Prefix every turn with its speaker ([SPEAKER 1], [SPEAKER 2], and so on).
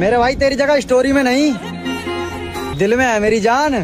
[SPEAKER 1] मेरे भाई तेरी जगह स्टोरी में नहीं। दिल में है मेरी जान।